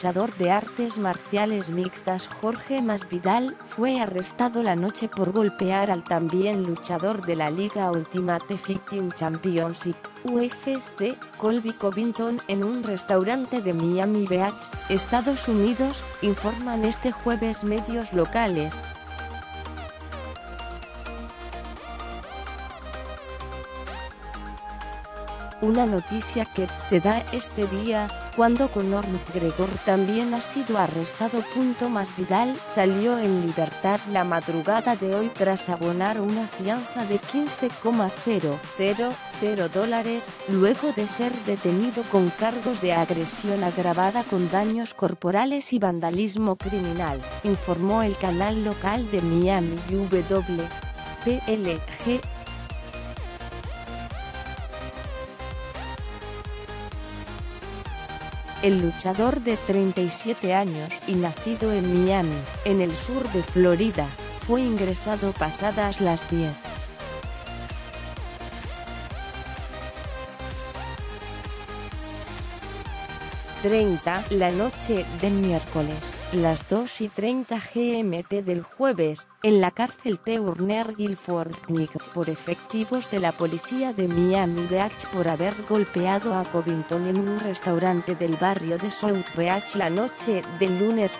luchador de artes marciales mixtas Jorge Masvidal fue arrestado la noche por golpear al también luchador de la Liga Ultimate Fighting Championship, UFC, Colby Covington en un restaurante de Miami Beach, Estados Unidos, informan este jueves medios locales. Una noticia que se da este día, cuando Conor McGregor también ha sido arrestado. Más Vidal salió en libertad la madrugada de hoy tras abonar una fianza de 15,000 dólares, luego de ser detenido con cargos de agresión agravada con daños corporales y vandalismo criminal, informó el canal local de Miami WPLG El luchador de 37 años y nacido en Miami, en el sur de Florida, fue ingresado pasadas las 10. 30 la noche del miércoles, las 2 y 30 GMT del jueves, en la cárcel Turner Guilford Nick por efectivos de la policía de Miami Beach por haber golpeado a Covington en un restaurante del barrio de South Beach la noche del lunes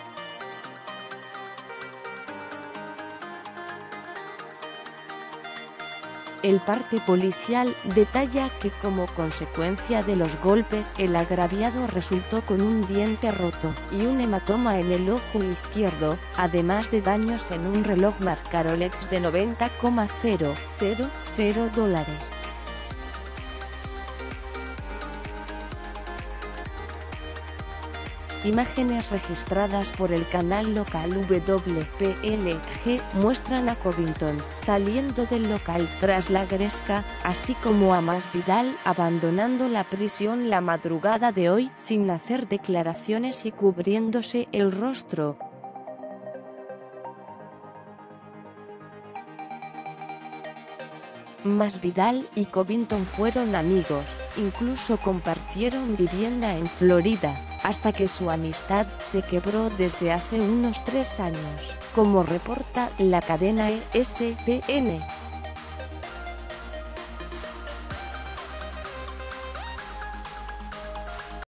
El parte policial detalla que como consecuencia de los golpes el agraviado resultó con un diente roto y un hematoma en el ojo izquierdo, además de daños en un reloj marca Rolex de 90,000 dólares. Imágenes registradas por el canal local WPLG muestran a Covington saliendo del local tras la gresca, así como a Masvidal abandonando la prisión la madrugada de hoy sin hacer declaraciones y cubriéndose el rostro. Masvidal y Covington fueron amigos, incluso compartieron vivienda en Florida hasta que su amistad se quebró desde hace unos tres años, como reporta la cadena ESPN.